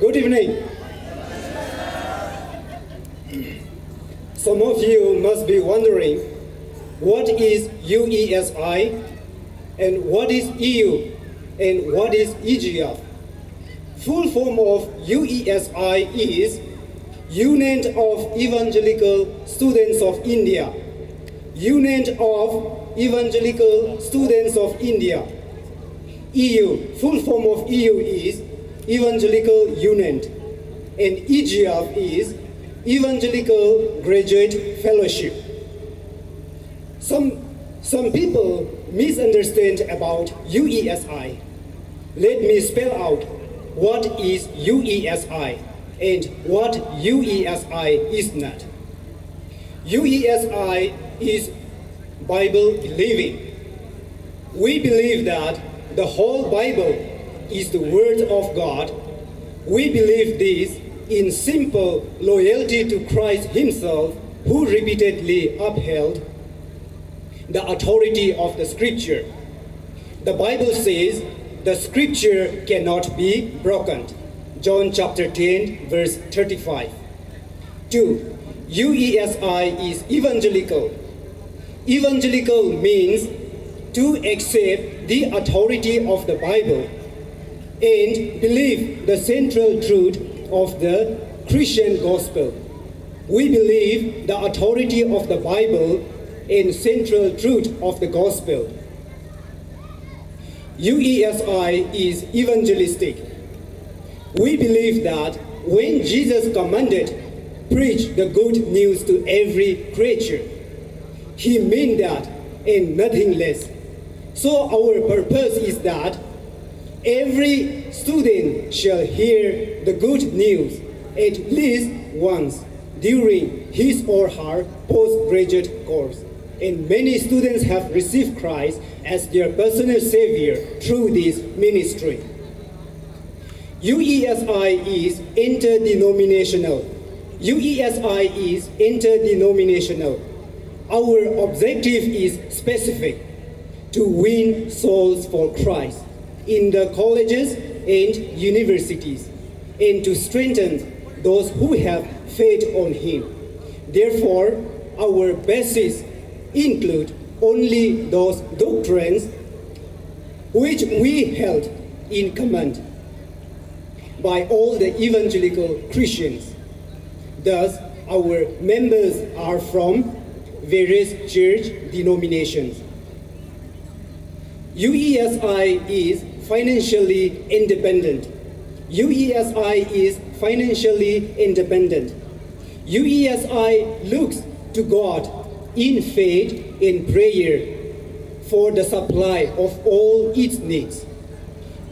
Good evening. Some of you must be wondering what is UESI and what is EU and what is EGF. Full form of UESI is Union of Evangelical Students of India. Union of Evangelical Students of India. EU, full form of EU is Evangelical Unit, and EGF is Evangelical Graduate Fellowship. Some, some people misunderstand about UESI. Let me spell out what is UESI and what UESI is not. UESI is Bible believing. We believe that the whole Bible is the Word of God. We believe this in simple loyalty to Christ Himself, who repeatedly upheld the authority of the Scripture. The Bible says the Scripture cannot be broken. John chapter 10, verse 35. 2. UESI is evangelical. Evangelical means to accept the authority of the Bible and believe the central truth of the Christian gospel. We believe the authority of the Bible and central truth of the gospel. UESI is evangelistic. We believe that when Jesus commanded, preach the good news to every creature, he meant that and nothing less. So our purpose is that every student shall hear the good news at least once during his or her postgraduate course. And many students have received Christ as their personal savior through this ministry. UESI is interdenominational. UESI is interdenominational. Our objective is specific to win souls for Christ in the colleges and universities and to strengthen those who have faith on Him. Therefore, our basis include only those doctrines which we held in command by all the evangelical Christians. Thus, our members are from various church denominations. UESI is financially independent. UESI is financially independent. UESI looks to God in faith and prayer for the supply of all its needs.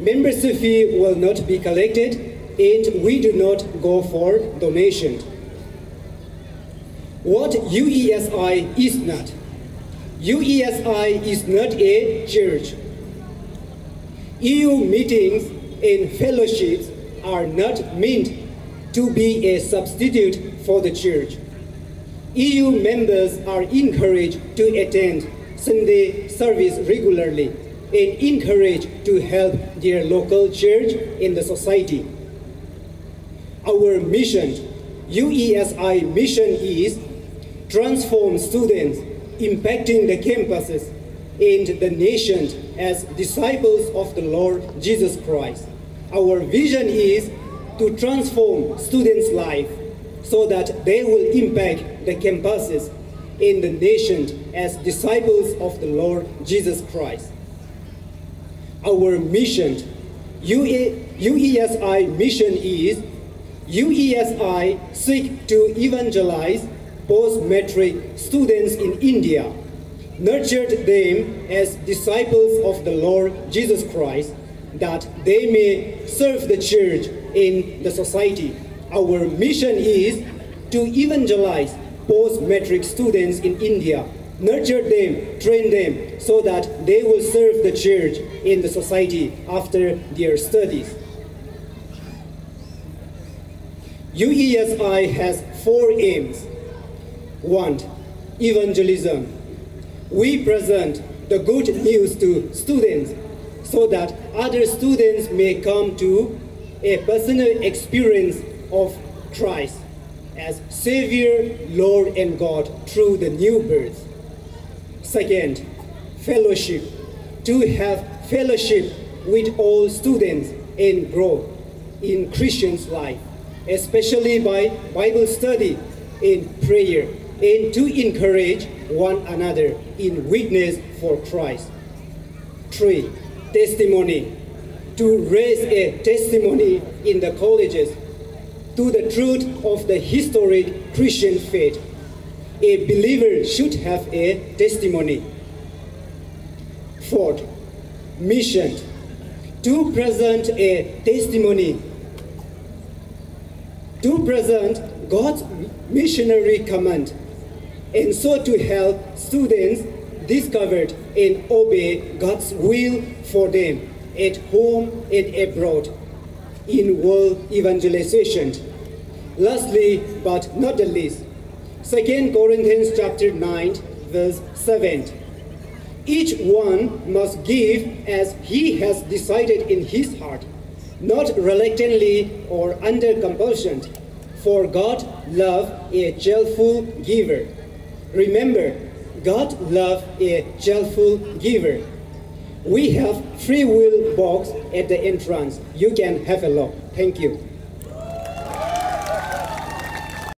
Membership fee will not be collected and we do not go for donation. What UESI is not. UESI is not a church. EU meetings and fellowships are not meant to be a substitute for the church. EU members are encouraged to attend Sunday service regularly and encouraged to help their local church in the society. Our mission, UESI mission is transform students, impacting the campuses and the nations as disciples of the Lord Jesus Christ. Our vision is to transform students' life so that they will impact the campuses in the nation as disciples of the Lord Jesus Christ. Our mission, UE, UESI mission is UESI seek to evangelize post-matric students in India, nurtured them as disciples of the Lord Jesus Christ, that they may serve the church in the society. Our mission is to evangelize post-matric students in India, nurture them, train them, so that they will serve the church in the society after their studies. UESI has four aims. One, evangelism. We present the good news to students so that other students may come to a personal experience of Christ as Savior, Lord, and God through the new birth. Second, fellowship. To have fellowship with all students and grow in Christian's life, especially by Bible study and prayer, and to encourage one another in witness for Christ. Three, testimony. To raise a testimony in the colleges to the truth of the historic Christian faith. A believer should have a testimony. Fourth, mission. To present a testimony. To present God's missionary command and so to help students discover and obey God's will for them at home and abroad in world evangelization. Lastly, but not the least, 2 Corinthians chapter 9, verse 7. Each one must give as he has decided in his heart, not reluctantly or under compulsion, for God loves a cheerful giver. Remember, God loves a cheerful giver. We have free will box at the entrance. You can have a look. Thank you.